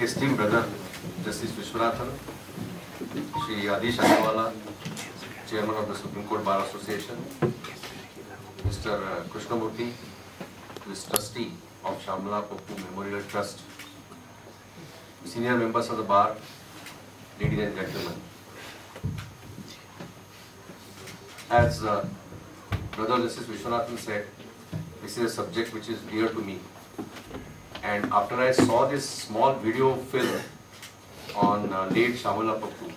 esteemed brother, Justice Vishwanathan, Shri Adish Agarwala, Chairman of the Supreme Court Bar Association, Mr. Krishnamurthy, who is trustee of Shamla Poppu Memorial Trust, senior members of the bar, ladies and gentlemen. As uh, Brother Justice Vishwanathan said, this is a subject which is dear to me. And after I saw this small video film on uh, late Shyamala Pappu,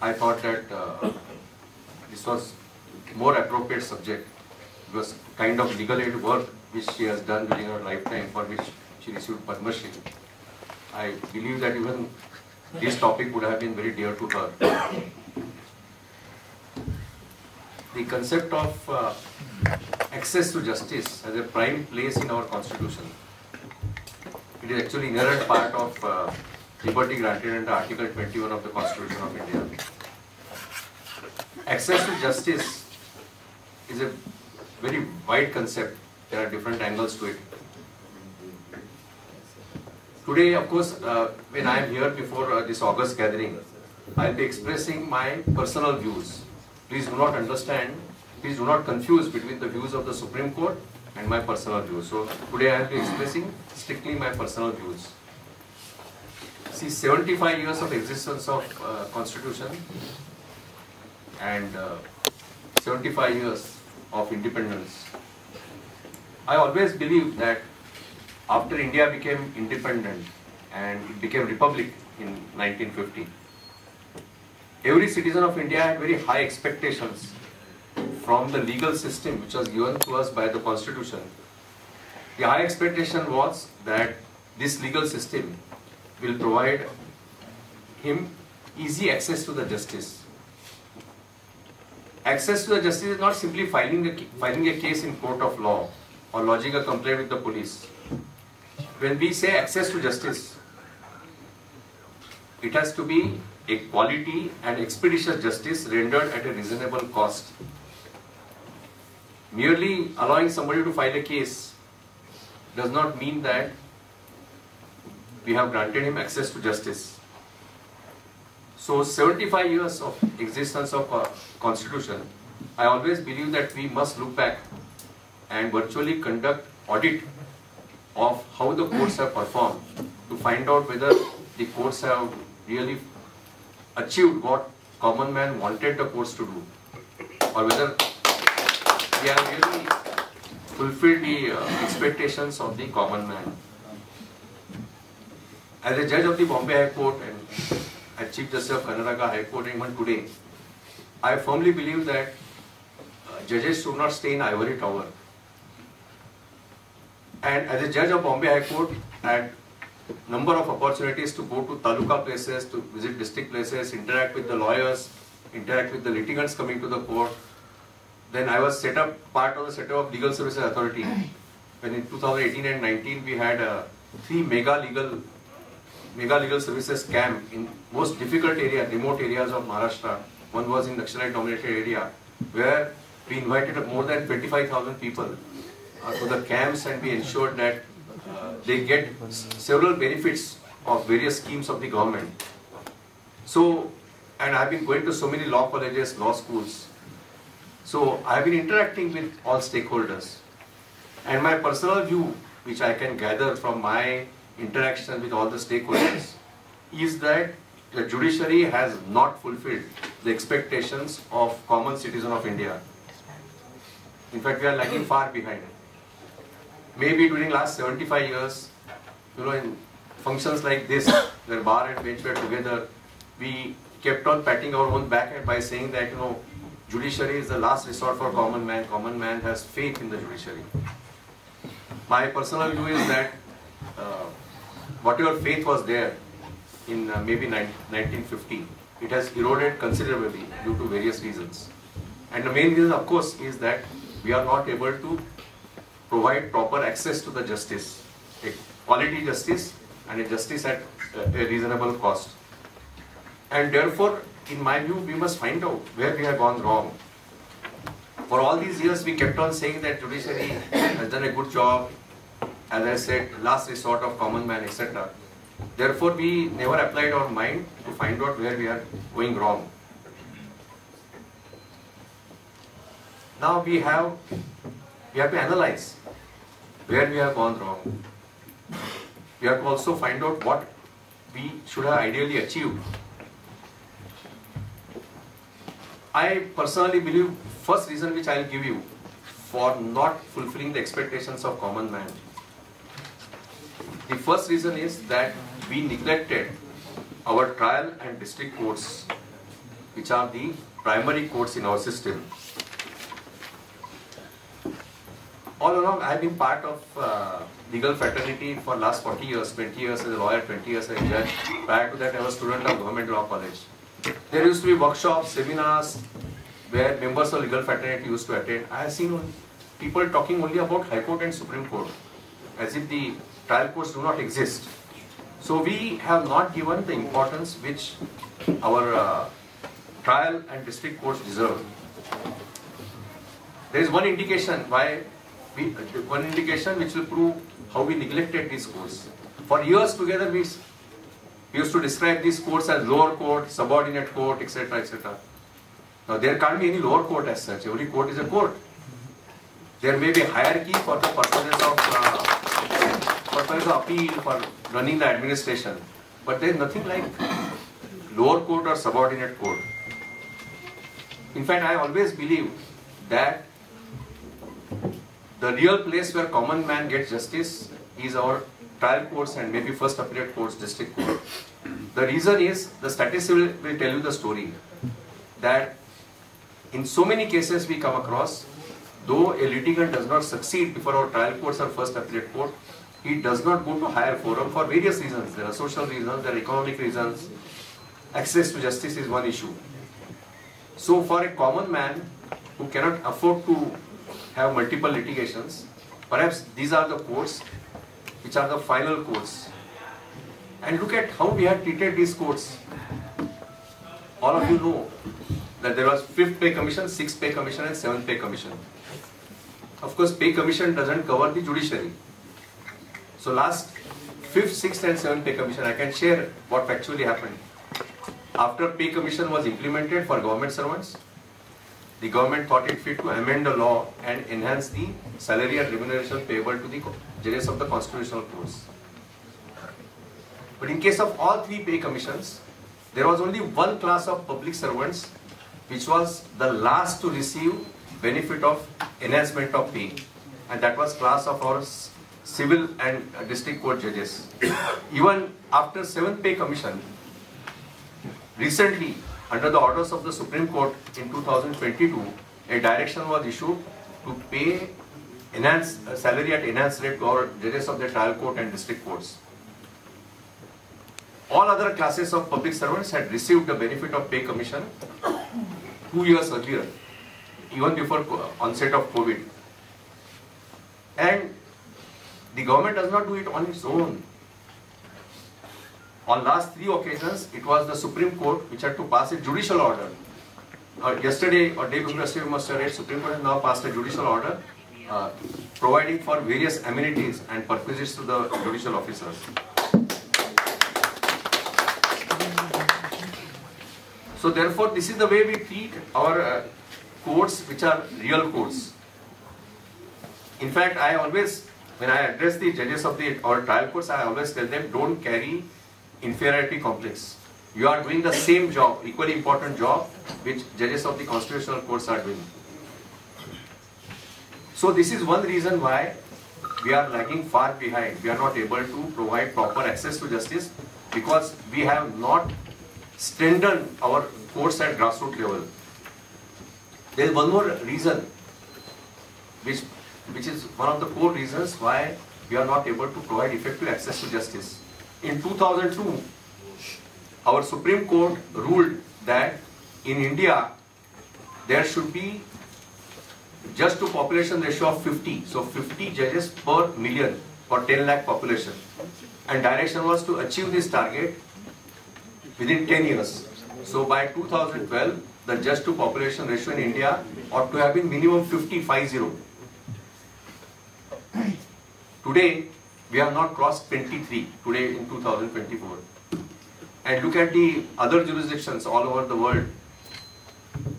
I thought that uh, this was more appropriate subject because kind of legal aid work which she has done during her lifetime for which she received Padma Shri. I believe that even this topic would have been very dear to her. The concept of uh, access to justice has a prime place in our constitution. It is actually inherent part of uh, liberty granted under Article 21 of the Constitution of India. Access to justice is a very wide concept. There are different angles to it. Today, of course, uh, when I am here before uh, this August gathering, I will be expressing my personal views. Please do not understand, please do not confuse between the views of the Supreme Court and my personal views. So today I be expressing strictly my personal views. See, 75 years of existence of uh, Constitution and uh, 75 years of independence. I always believe that after India became independent and it became republic in 1950, every citizen of India had very high expectations from the legal system which was given to us by the constitution. The high expectation was that this legal system will provide him easy access to the justice. Access to the justice is not simply filing a, filing a case in court of law or lodging a complaint with the police. When we say access to justice, it has to be a quality and expeditious justice rendered at a reasonable cost. Merely allowing somebody to file a case does not mean that we have granted him access to justice. So 75 years of existence of a constitution, I always believe that we must look back and virtually conduct audit of how the courts have performed to find out whether the courts have really achieved what common man wanted the courts to do or whether they have really fulfilled the uh, expectations of the common man. As a judge of the Bombay High Court and as Chief Justice of Karnataka High Court even today, I firmly believe that uh, judges should not stay in ivory tower. And as a judge of Bombay High Court, I had number of opportunities to go to taluka places, to visit district places, interact with the lawyers, interact with the litigants coming to the court. Then I was set up part of the setup of Legal Services Authority. When in 2018 and 19 we had uh, three mega legal mega legal services camp in most difficult area, remote areas of Maharashtra. One was in Naxalite dominated area where we invited more than 25,000 people uh, to the camps and we ensured that uh, they get several benefits of various schemes of the government. So, and I've been going to so many law colleges, law schools. So, I've been interacting with all stakeholders. And my personal view, which I can gather from my interaction with all the stakeholders, is that the judiciary has not fulfilled the expectations of common citizen of India. In fact, we are lagging far behind. Maybe during last 75 years, you know, in functions like this, where bar and bench were together, we kept on patting our own back by saying that, you know, judiciary is the last resort for common man. Common man has faith in the judiciary. My personal view is that uh, whatever faith was there in uh, maybe 1950, it has eroded considerably due to various reasons. And the main reason, of course, is that we are not able to provide proper access to the justice, a quality justice and a justice at a reasonable cost. And therefore, in my view, we must find out where we have gone wrong. For all these years, we kept on saying that judiciary has done a good job, as I said, last resort of common man, etc. Therefore, we never applied our mind to find out where we are going wrong. Now we have we have to analyze where we have gone wrong. We have to also find out what we should have ideally achieved. I personally believe first reason which I will give you for not fulfilling the expectations of common man. The first reason is that we neglected our trial and district courts, which are the primary courts in our system. All along, I have been part of uh, legal fraternity for last 40 years, 20 years as a lawyer, 20 years as a judge. Prior to that, I was student of Government Law College. There used to be workshops, seminars, where members of legal fraternity used to attend. I have seen people talking only about High Court and Supreme Court, as if the trial courts do not exist. So we have not given the importance which our uh, trial and district courts deserve. There is one indication why we, one indication which will prove how we neglected these courts. For years together we, we used to describe these courts as lower court, subordinate court, etc. etc. Now there can't be any lower court as such. Every court is a court. There may be hierarchy for the purposes of uh, purposes of appeal for running the administration, but there is nothing like lower court or subordinate court. In fact, I always believe that the real place where common man gets justice is our trial courts and maybe first appellate courts, district court. The reason is the statistics will, will tell you the story that in so many cases we come across, though a litigant does not succeed before our trial courts or first appellate court, he does not go to higher forum for various reasons. There are social reasons, there are economic reasons. Access to justice is one issue. So for a common man who cannot afford to have multiple litigations, perhaps these are the courts which are the final courts. And look at how we have treated these courts. All of you know that there was fifth pay commission, sixth pay commission and seventh pay commission. Of course, pay commission doesn't cover the judiciary. So last fifth, sixth and seventh pay commission, I can share what actually happened. After pay commission was implemented for government servants, the government thought it fit to amend the law and enhance the salary and remuneration payable to the judges of the constitutional courts. But in case of all three pay commissions, there was only one class of public servants which was the last to receive benefit of enhancement of pay and that was class of our civil and district court judges. Even after 7th pay commission, recently under the orders of the Supreme Court in 2022, a direction was issued to pay enhanced uh, salary at enhanced rate to our judges of the trial court and district courts. All other classes of public servants had received the benefit of pay commission two years earlier, even before onset of COVID. And the government does not do it on its own. On last three occasions, it was the Supreme Court which had to pass a judicial order. Uh, yesterday or day before yesterday, must have read, Supreme Court has now passed a judicial order uh, providing for various amenities and perquisites to the judicial officers. So therefore, this is the way we treat our uh, courts which are real courts. In fact, I always when I address the judges of the or trial courts, I always tell them don't carry inferiority complex. You are doing the same job, equally important job, which judges of the constitutional courts are doing. So this is one reason why we are lagging far behind. We are not able to provide proper access to justice because we have not strengthened our courts at grassroots level. There is one more reason which which is one of the core reasons why we are not able to provide effective access to justice. In 2002, our Supreme Court ruled that in India there should be just to population ratio of 50, so 50 judges per million for 10 lakh population. And direction was to achieve this target within 10 years. So by 2012, the just to population ratio in India ought to have been minimum 50, 50. Today, we have not crossed 23 today in 2024. And look at the other jurisdictions all over the world,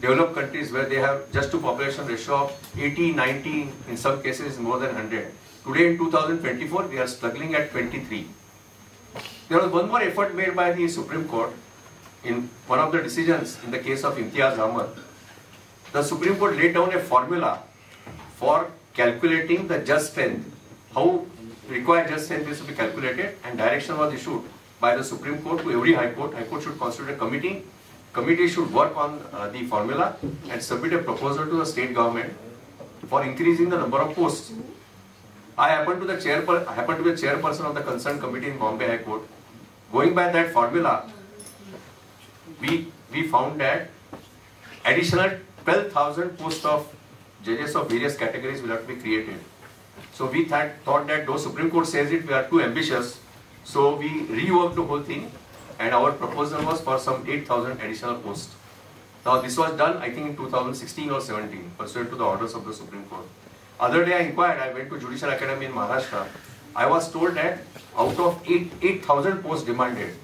developed countries where they have just to population ratio of 80, 90, in some cases more than 100. Today in 2024, we are struggling at 23. There was one more effort made by the Supreme Court in one of the decisions in the case of Imtiaz Ahmad. The Supreme Court laid down a formula for calculating the just strength, how required just is to be calculated and direction was issued by the Supreme Court to every High Court. High Court should constitute a committee. Committee should work on uh, the formula and submit a proposal to the state government for increasing the number of posts. I happen to the chairperson, I happen to be the chairperson of the concerned committee in Bombay High Court. Going by that formula, we we found that additional 12,000 posts of judges of various categories will have to be created. So we thought, thought that though Supreme Court says it, we are too ambitious. So we reworked the whole thing and our proposal was for some 8,000 additional posts. Now this was done I think in 2016 or 17 pursuant to the orders of the Supreme Court. Other day I inquired, I went to Judicial Academy in Maharashtra. I was told that out of 8,000 8, posts demanded,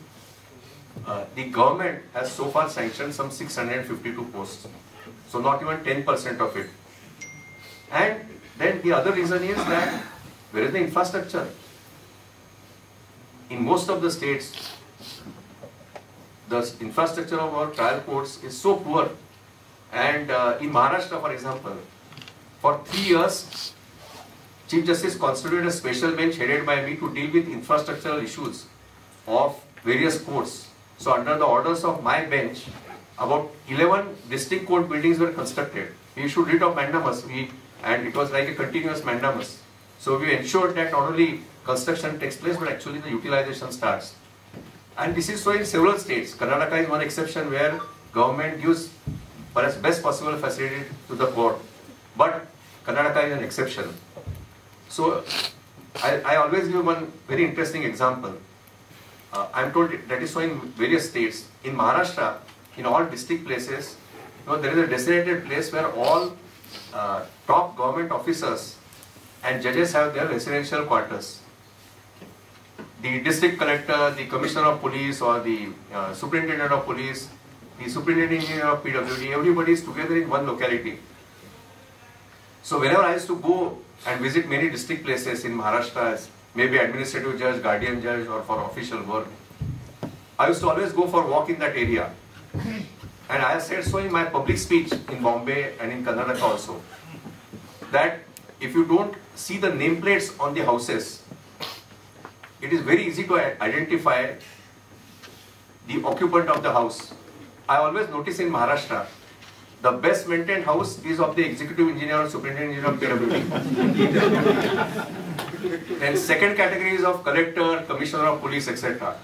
uh, the government has so far sanctioned some 652 posts. So not even 10% of it. And then the other reason is that where is the infrastructure? In most of the states, the infrastructure of our trial courts is so poor. And uh, in Maharashtra, for example, for three years, Chief Justice constituted a special bench headed by me to deal with infrastructural issues of various courts. So under the orders of my bench, about 11 district court buildings were constructed. We issued writ of mandamus. We and it was like a continuous mandamus. So we ensured that not only construction takes place, but actually the utilization starts. And this is so in several states. Karnataka is one exception where government gives perhaps best possible facility to the court. But Karnataka is an exception. So I, I always give one very interesting example. Uh, I'm told that is so in various states. In Maharashtra, in all district places, you know, there is a designated place where all uh, top government officers and judges have their residential quarters. The district collector, the commissioner of police or the uh, superintendent of police, the superintendent of PWD, everybody is together in one locality. So whenever I used to go and visit many district places in Maharashtra maybe administrative judge, guardian judge or for official work, I used to always go for a walk in that area. And I said so in my public speech in Bombay and in Karnataka also, that if you don't see the nameplates on the houses, it is very easy to identify the occupant of the house. I always notice in Maharashtra, the best maintained house is of the executive engineer or superintendent engineer of PWD. then second category is of collector, commissioner of police, etc.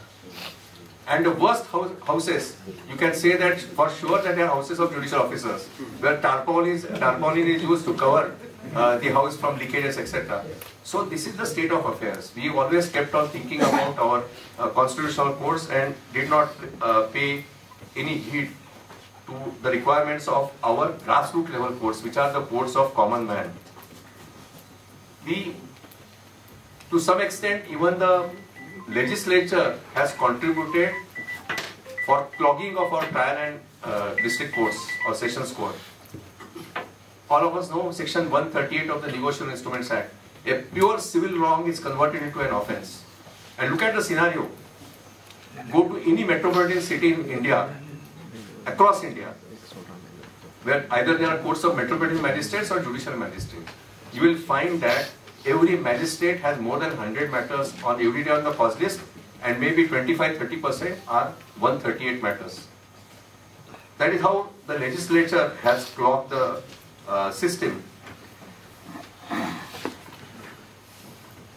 And the worst house, houses, you can say that for sure that they are houses of judicial officers, where tarpaulin is, tarpaulin is used to cover uh, the house from leakages, etc. So this is the state of affairs. We always kept on thinking about our uh, constitutional courts and did not uh, pay any heed to the requirements of our grassroots level courts, which are the courts of common man. We, to some extent, even the legislature has contributed for clogging of our trial and uh, district courts or sessions court. All of us know section 138 of the Negotiable Instruments Act. A pure civil wrong is converted into an offense. And look at the scenario. Go to any metropolitan city in India, across India, where either there are courts of metropolitan magistrates or judicial magistrates. You will find that every magistrate has more than 100 matters on every day on the cause list and maybe 25-30% are 138 matters. That is how the legislature has clocked the uh, system.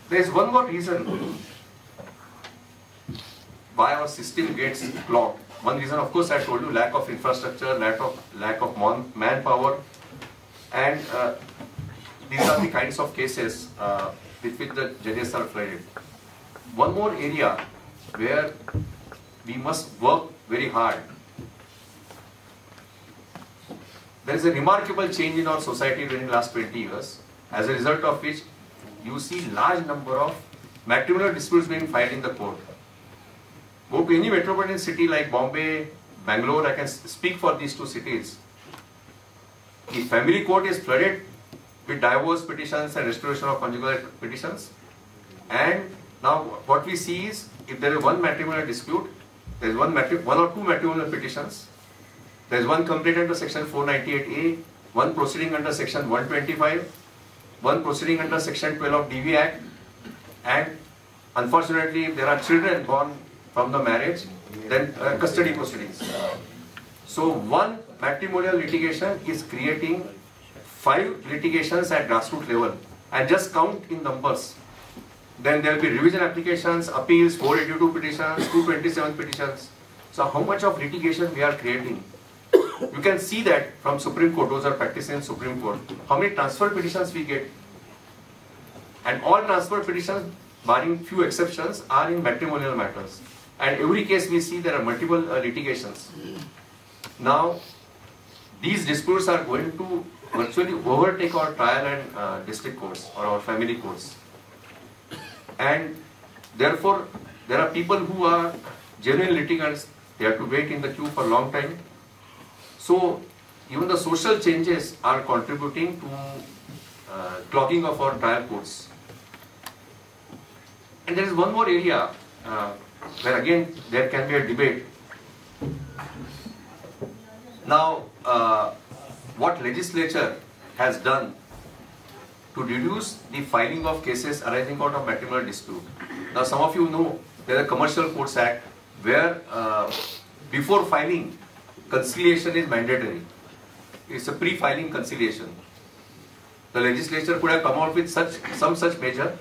There is one more reason why our system gets clogged. One reason, of course, I told you, lack of infrastructure, lack of lack of manpower, and uh, these are the kinds of cases uh, with which the judges are flooded. One more area where we must work very hard. There is a remarkable change in our society during the last 20 years, as a result of which you see large number of matrimonial disputes being filed in the court. Go to any metropolitan city like Bombay, Bangalore, I can speak for these two cities. The family court is flooded with divorce petitions and restoration of conjugal petitions. And now what we see is if there is one matrimonial dispute, there is one, one or two matrimonial petitions, there is one complaint under section 498A, one proceeding under section 125, one proceeding under section 12 of DV Act, and unfortunately if there are children born from the marriage, then uh, custody proceedings. So one matrimonial litigation is creating five litigations at grassroots level and just count in numbers. Then there will be revision applications, appeals, 482 petitions, 227 petitions. So how much of litigation we are creating? You can see that from Supreme Court, those are practicing in Supreme Court, how many transfer petitions we get. And all transfer petitions, barring few exceptions, are in matrimonial matters. And every case we see there are multiple uh, litigations. Now, these disputes are going to virtually overtake our trial and uh, district courts or our family courts. And therefore, there are people who are genuine litigants, they have to wait in the queue for a long time. So, even the social changes are contributing to uh, clogging of our trial courts. And there is one more area uh, where again there can be a debate. Now, uh, what legislature has done to reduce the filing of cases arising out of matrimonial dispute. Now, some of you know there is a Commercial Courts Act where uh, before filing, conciliation is mandatory. It's a pre-filing conciliation. The legislature could have come out with such some such measure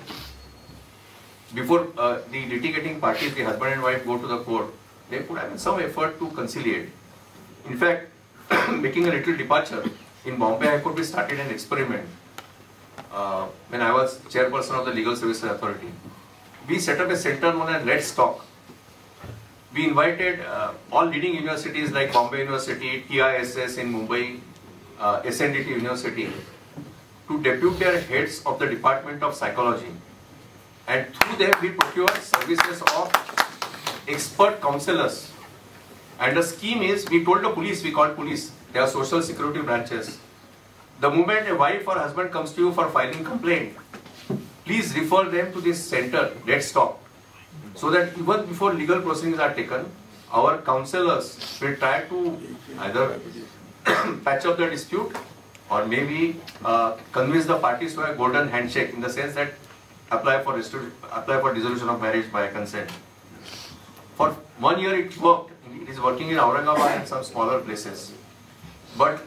before uh, the litigating parties, the husband and wife, go to the court. They could have some effort to conciliate. In fact, making a little departure, in Bombay High Court we started an experiment uh, when I was chairperson of the Legal Services Authority. We set up a center known as Let's Talk. We invited uh, all leading universities like Bombay University, TISS in Mumbai, uh, SNDT University to depute their heads of the Department of Psychology. And through them we procure services of expert counselors and the scheme is, we told the police, we called police, they are social security branches. The moment a wife or husband comes to you for filing complaint, please refer them to this center, Let's. So that even before legal proceedings are taken, our counselors will try to either patch up the dispute or maybe uh, convince the parties to a golden handshake in the sense that apply for apply for dissolution of marriage by consent. For one year it worked is working in Aurangabad and some smaller places. But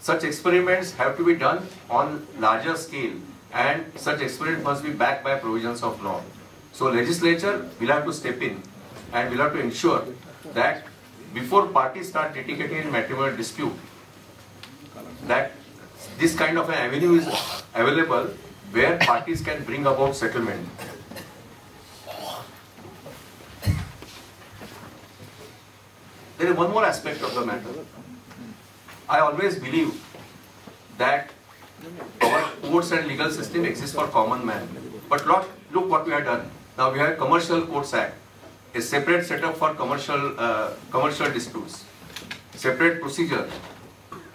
such experiments have to be done on larger scale and such experiments must be backed by provisions of law. So legislature will have to step in and will have to ensure that before parties start litigating in matrimonial dispute, that this kind of an avenue is available where parties can bring about settlement. There is one more aspect of the matter. I always believe that our courts and legal system exists for common man. But look, look what we have done. Now we have Commercial Courts Act, a separate setup for commercial uh, commercial disputes, separate procedure,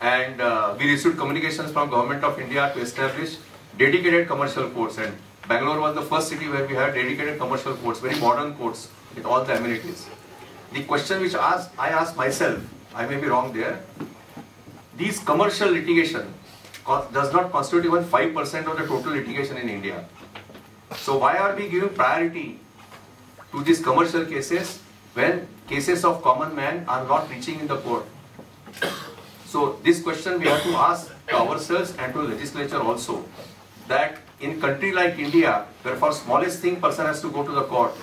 and uh, we received communications from Government of India to establish dedicated commercial courts. And Bangalore was the first city where we had dedicated commercial courts, very modern courts with all the amenities. The question which I asked myself, I may be wrong there, these commercial litigation does not constitute even 5% of the total litigation in India. So why are we giving priority to these commercial cases when cases of common man are not reaching in the court? So this question we have to ask to ourselves and to legislature also that in country like India, where for smallest thing person has to go to the court,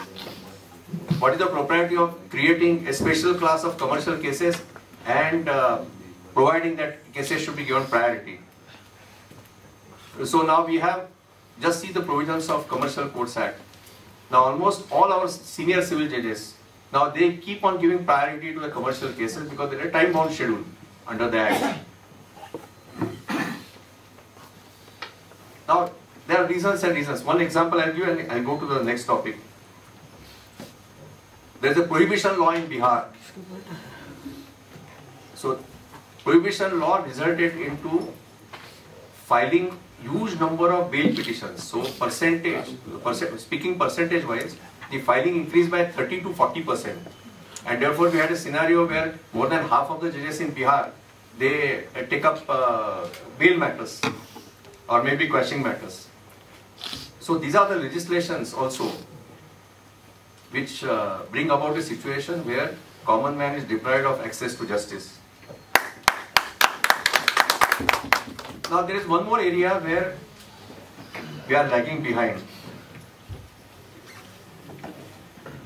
what is the propriety of creating a special class of commercial cases and uh, providing that cases should be given priority. So now we have just see the provisions of Commercial Courts Act. Now almost all our senior civil judges, now they keep on giving priority to the commercial cases because there is a time bound schedule under the Act. Now there are reasons and reasons. One example I'll give and I'll go to the next topic. There is a prohibition law in Bihar. So, prohibition law resulted into filing huge number of bail petitions. So, percentage, percent, speaking percentage wise, the filing increased by 30 to 40 percent. And therefore, we had a scenario where more than half of the judges in Bihar, they uh, take up uh, bail matters or maybe questioning matters. So these are the legislations also which uh, bring about a situation where common man is deprived of access to justice. Now there is one more area where we are lagging behind.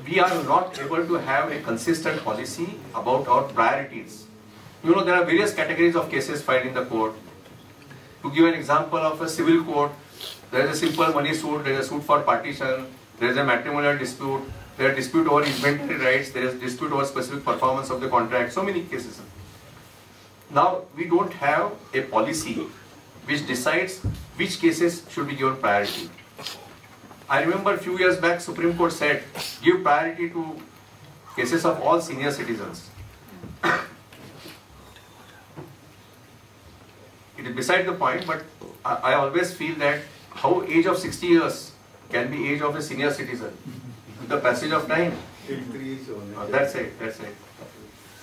We are not able to have a consistent policy about our priorities. You know, there are various categories of cases filed in the court. To give an example of a civil court, there is a simple money suit, there is a suit for partition, there is a matrimonial dispute, there is dispute over inventory rights, there is dispute over specific performance of the contract, so many cases. Now, we don't have a policy which decides which cases should be given priority. I remember a few years back, Supreme Court said, give priority to cases of all senior citizens. it is beside the point, but I, I always feel that how age of 60 years can be age of a senior citizen with the passage of time. Uh, that's it, that's it.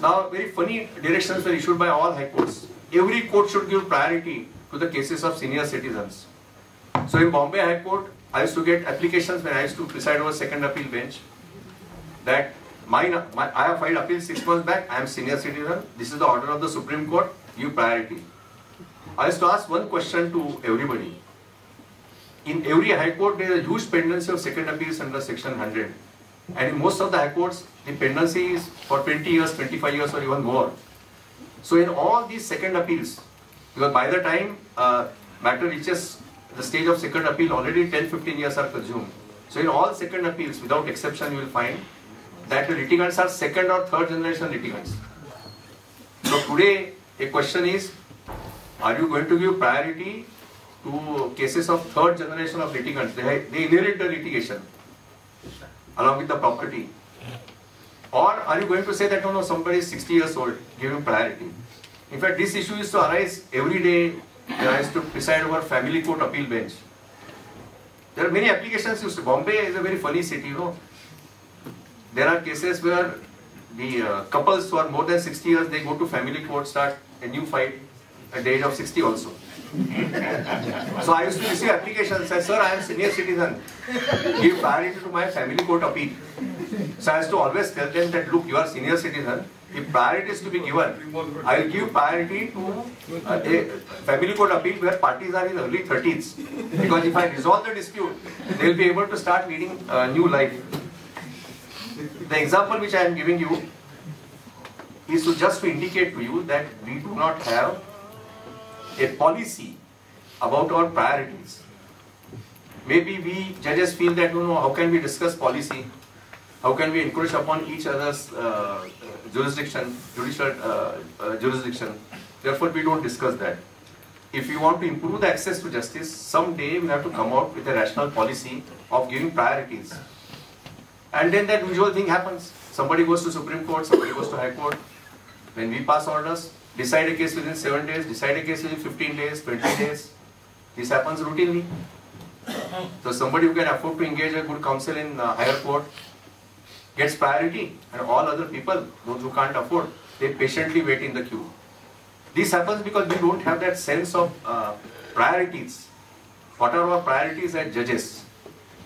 Now, very funny directions were issued by all high courts. Every court should give priority to the cases of senior citizens. So in Bombay High Court, I used to get applications when I used to preside over second appeal bench that my, my I have filed appeal six months back, I am senior citizen, this is the order of the Supreme Court, give priority. I used to ask one question to everybody. In every high court, there is a huge pendency of second appeals under section 100. And in most of the high courts, the pendency is for 20 years, 25 years or even more. So in all these second appeals, because by the time uh, matter reaches the stage of second appeal, already 10, 15 years are consumed. So in all second appeals, without exception, you will find that the litigants are second or third generation litigants. So today, a question is, are you going to give priority to cases of third generation of litigants? They, they inherit the litigation along with the property. Or are you going to say that no, no, somebody is 60 years old, give him priority? In fact, this issue used to arise every day when I used to preside over family court appeal bench. There are many applications used to. Bombay is a very funny city, you know. There are cases where the uh, couples who are more than 60 years, they go to family court, start a new fight at the age of 60 also. So I used to receive applications, say, sir, I am senior citizen. Give priority to my family court appeal. So I used to always tell them that, look, you are senior citizen. If priority is to be given, I will give priority to uh, a family court appeal where parties are in early 30s. Because if I resolve the dispute, they will be able to start leading a new life. The example which I am giving you is to just to indicate to you that we do not have a policy about our priorities. Maybe we judges feel that, you know, how can we discuss policy? How can we encroach upon each other's uh, jurisdiction, judicial uh, uh, jurisdiction? Therefore, we don't discuss that. If we want to improve the access to justice, someday we have to come out with a rational policy of giving priorities. And then that usual thing happens. Somebody goes to Supreme Court, somebody goes to High Court. When we pass orders, decide a case within 7 days, decide a case within 15 days, 20 days. This happens routinely. So somebody who can afford to engage a good counsel in uh, higher court gets priority and all other people, those who can't afford, they patiently wait in the queue. This happens because we don't have that sense of uh, priorities. What are our priorities as judges?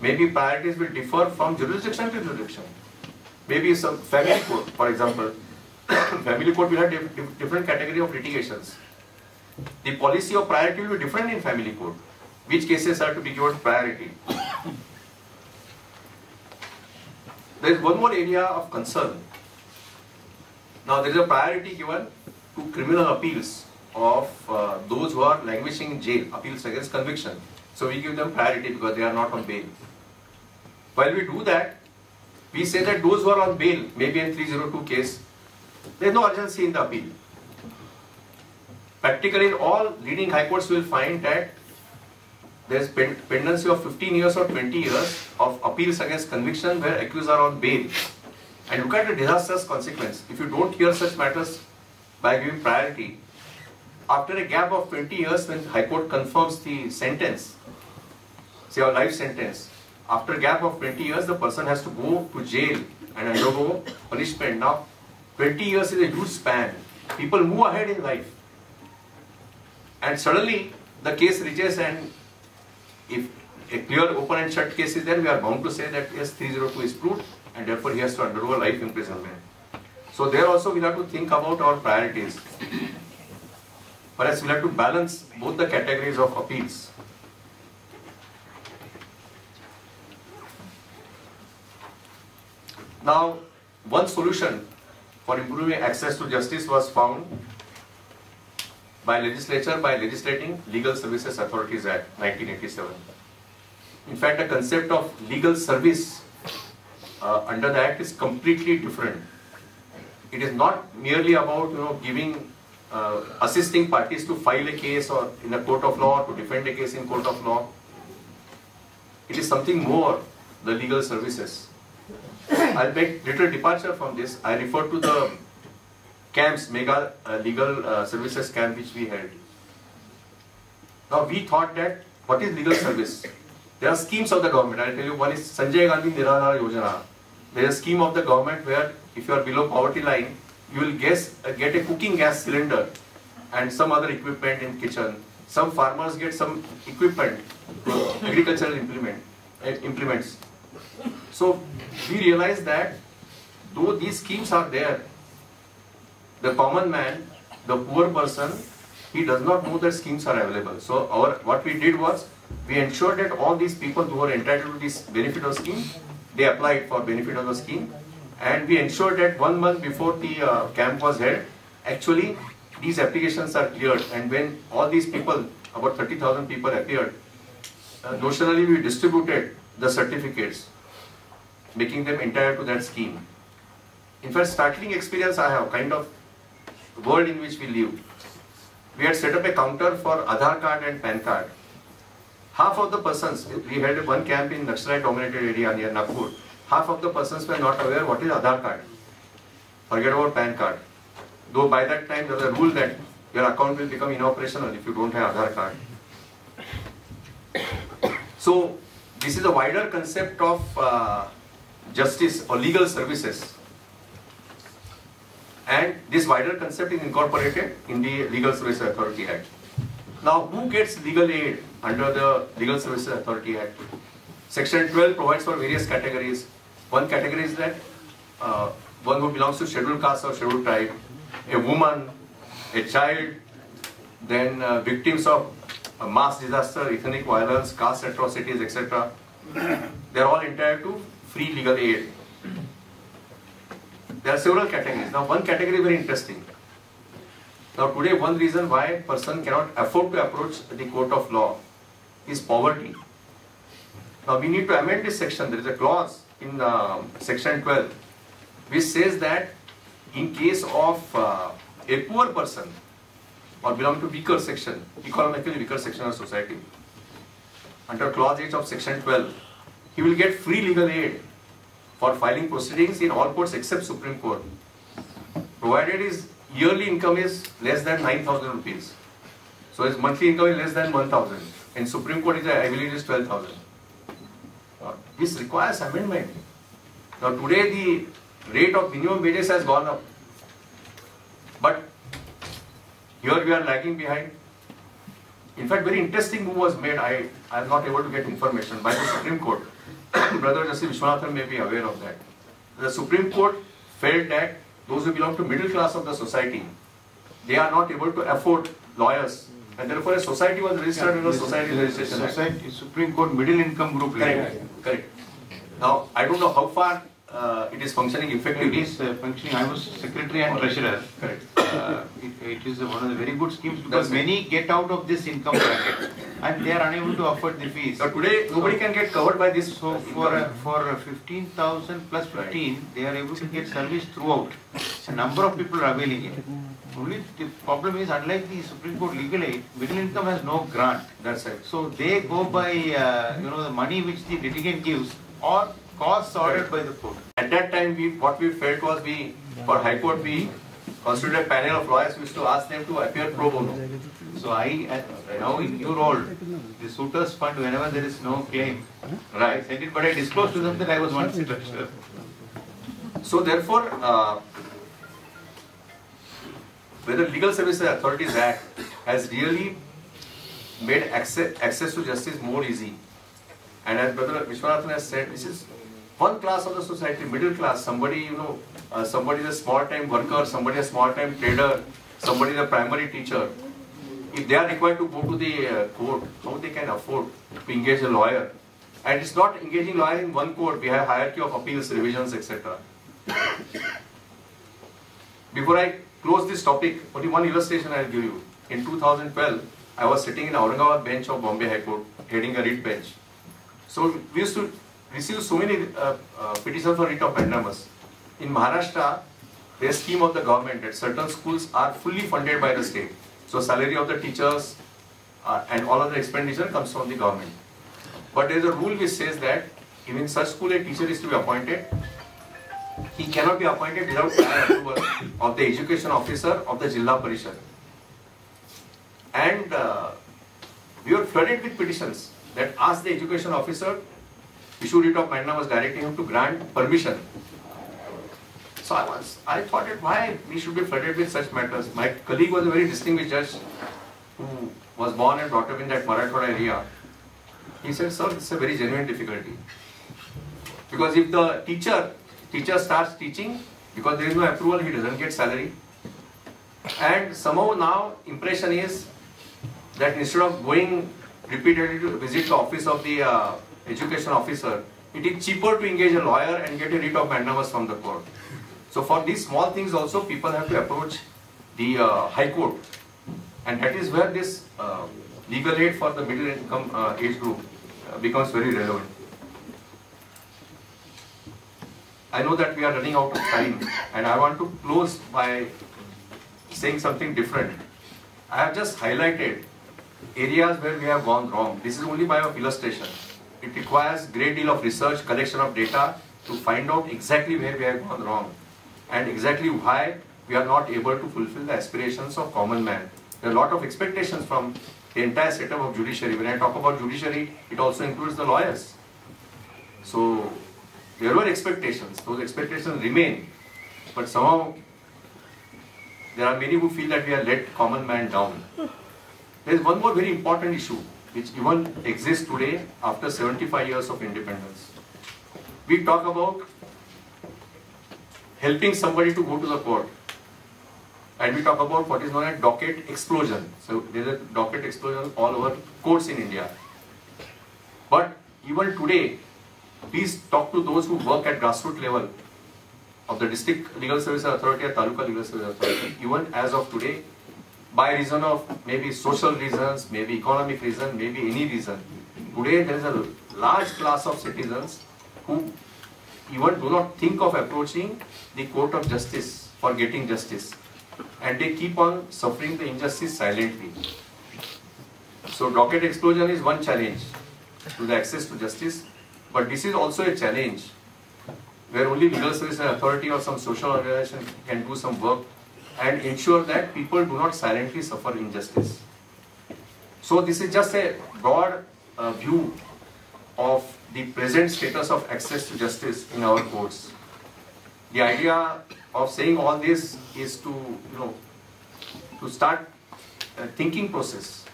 Maybe priorities will differ from jurisdiction to jurisdiction. Maybe some family court, for example, family court will have diff different category of litigations. The policy of priority will be different in family court. Which cases are to be given priority? There is one more area of concern. Now there is a priority given to criminal appeals of uh, those who are languishing in jail, appeals against conviction. So we give them priority because they are not on bail. While we do that, we say that those who are on bail, maybe in 302 case, there is no urgency in the appeal. Practically all leading high courts will find that there's pen- pendency of 15 years or 20 years of appeals against conviction where accused are on bail. And look at the disastrous consequence. If you don't hear such matters by giving priority, after a gap of 20 years when High Court confirms the sentence, say a life sentence, after a gap of 20 years the person has to go to jail and undergo punishment. Now 20 years is a huge span. People move ahead in life. And suddenly the case reaches and if a clear open and shut case is there, we are bound to say that yes, 302 is proved and therefore he has to undergo a life imprisonment. So there also we have to think about our priorities. Whereas we have to balance both the categories of appeals. Now, one solution for improving access to justice was found by legislature by legislating Legal Services Authorities Act 1987. In fact, the concept of legal service uh, under the act is completely different. It is not merely about you know giving uh, assisting parties to file a case or in a court of law to defend a case in court of law. It is something more, the legal services. I'll make little departure from this. I refer to the camps, mega uh, legal uh, services camp which we held. Now we thought that what is legal service? There are schemes of the government. I'll tell you one is Sanjay Gandhi Niradhar Yojana. There is a scheme of the government where if you are below poverty line, you will guess, uh, get a cooking gas cylinder and some other equipment in kitchen. Some farmers get some equipment, agricultural implement, uh, implements. So we realize that though these schemes are there, the common man, the poor person, he does not know that schemes are available. So our what we did was we ensured that all these people who are entitled to this benefit of scheme, they applied for benefit of the scheme, and we ensured that one month before the uh, camp was held, actually these applications are cleared, and when all these people, about 30,000 people appeared, uh, notionally we distributed the certificates, making them entitled to that scheme. In fact, startling experience I have, kind of world in which we live. We had set up a counter for Aadhaar card and PAN card. Half of the persons, we had one camp in Naxalite dominated area near Nagpur. Half of the persons were not aware what is Aadhaar card. Forget about PAN card. Though by that time there was a rule that your account will become inoperational if you don't have Aadhaar card. So this is a wider concept of uh, justice or legal services. And this wider concept is incorporated in the Legal Services Authority Act. Now, who gets legal aid under the Legal Services Authority Act? Section 12 provides for various categories. One category is that uh, one who belongs to scheduled caste or scheduled tribe, a woman, a child, then uh, victims of uh, mass disaster, ethnic violence, caste atrocities, etc. They are all entitled to free legal aid. There are several categories. Now, one category very interesting. Now, today, one reason why person cannot afford to approach the court of law is poverty. Now, we need to amend this section. There is a clause in uh, section 12 which says that in case of uh, a poor person or belong to weaker section, economically weaker section of society, under clause 8 of section 12, he will get free legal aid for filing proceedings in all courts except Supreme Court, provided his yearly income is less than 9,000 rupees. So his monthly income is less than 1,000. In Supreme Court, is, I believe, is 12,000. Uh, this requires amendment. Now today the rate of minimum wages has gone up. But here we are lagging behind. In fact, very interesting move was made. I, I am not able to get information by the Supreme Court. Brother Justice Vishwanathan may be aware of that. The Supreme Court felt that those who belong to middle class of the society, they are not able to afford lawyers. And therefore a society was registered Yeah, this- Society Registration. Society, Supreme Court Middle Income Group Correct, correct. Now, I don't know how far uh, it is functioning effectively. is uh, functioning, I was secretary and treasurer. Correct. Uh, It it is one of the very good schemes because That's it. many get out of this income bracket and they are unable to afford the fees. But today, nobody can get covered by this. So for, uh, for fifteen thousand plus fifteen, they are able to get service throughout. a number of people are availing it. Only the problem is, unlike the Supreme Court legal aid, middle income has no grant. That's right. So they go by, uh, you know, the money which the litigant gives or costs ordered by the court. At that time, we, what we felt was we, for High Court, we constituted a panel of lawyers, used to ask them to appear pro bono. So I, now in new role, the suitors fund, whenever there is no claim, Right. send it, but I disclosed to them that I was once one suitor. So therefore, uh, whether Legal Services Authorities Act has really made access, access to justice more easy. And as Brother Vishwanathan has said, this is one class of the society, middle class, somebody, you know, uh, somebody is a small-time worker, somebody is a small-time trader, somebody is a primary teacher. If they are required to go to the uh, court, how they can afford to engage a lawyer? And it's not engaging lawyer in one court, we have hierarchy of appeals, revisions, etc. Before I close this topic, only one illustration I'll give you. In 2012, I was sitting in Aurangabad bench of Bombay High Court, heading a writ bench. So we used to receive so many uh, uh, petitions for writ of mandamus. In Maharashtra, the scheme of the government that certain schools are fully funded by the state. So salary of the teachers uh, and all other expenditure comes from the government. But there is a rule which says that even in such school a teacher is to be appointed, he cannot be appointed without prior approval of the education officer of the Jilla Parishad. And uh, we were flooded with petitions that asked the education officer, writ of was directing him to grant permission. So I was, I thought that why we should be flooded with such matters. My colleague was a very distinguished judge who was born and brought up in that Marathwada area. He said, sir, this is a very genuine difficulty. Because if the teacher, teacher starts teaching, because there is no approval, he doesn't get salary. And somehow now impression is that instead of going repeatedly to visit the office of the uh, education officer, it is cheaper to engage a lawyer and get a writ of mandamus from the court. So for these small things also, people have to approach the uh, High Court. And that is where this uh, legal aid for the middle income uh, age group uh, becomes very relevant. I know that we are running out of time and I want to close by saying something different. I have just highlighted areas where we have gone wrong. This is only by of illustration. It requires great deal of research, collection of data to find out exactly where we have gone wrong and exactly why we are not able to fulfill the aspirations of common man. There are a lot of expectations from the entire setup of judiciary. When I talk about judiciary, it also includes the lawyers. So there were expectations. Those expectations remain. But somehow there are many who feel that we have let common man down. There is one more very important issue which even exists today after 75 years of independence. We talk about helping somebody to go to the court. And we talk about what is known as docket explosion. So there is a docket explosion all over courts in India. But even today, please talk to those who work at grassroots level of the district legal services authority or taluka legal services authority. Even as of today, by reason of maybe social reasons, maybe economic reason, maybe any reason, today there is a large class of citizens who even do not think of approaching the court of justice for getting justice and they keep on suffering the injustice silently. So docket explosion is one challenge to the access to justice, but this is also a challenge where only legal services authority or some social organization can do some work and ensure that people do not silently suffer injustice. So this is just a broad uh, view of the present status of access to justice in our courts. The idea of saying all this is to, you know, to start a thinking process.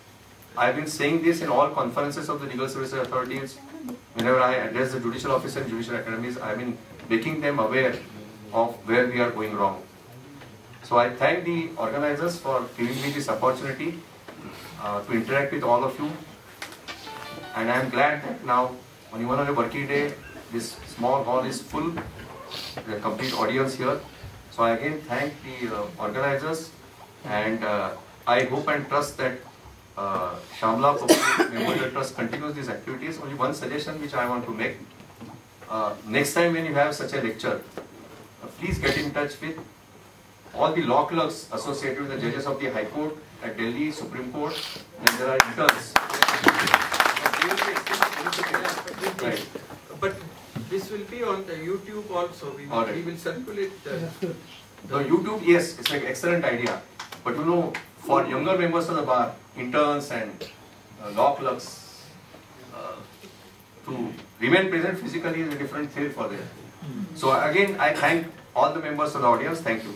I've been saying this in all conferences of the legal services authorities. Whenever I address the judicial officer and judicial academies, I've been making them aware of where we are going wrong. So I thank the organizers for giving me this opportunity uh, to interact with all of you. And I am glad that now, on even on a working day, this small hall is full, the complete audience here. So I again thank the uh, organizers and uh, I hope and trust that uh, Shyamala Memorial Trust continues these activities. Only one suggestion which I want to make. Uh, next time when you have such a lecture, uh, please get in touch with all the law clerks associated with the judges of the High Court at Delhi, Supreme Court, and there are interns. They will be extremely benefited. Right. But this will be on the YouTube also, we will, right. we will circulate the. No, YouTube, yes, it's an excellent idea. But you know, for younger members of the bar, interns and uh, law clerks, uh, to remain present physically is a different thing for them. So again, I thank all the members of the audience. Thank you.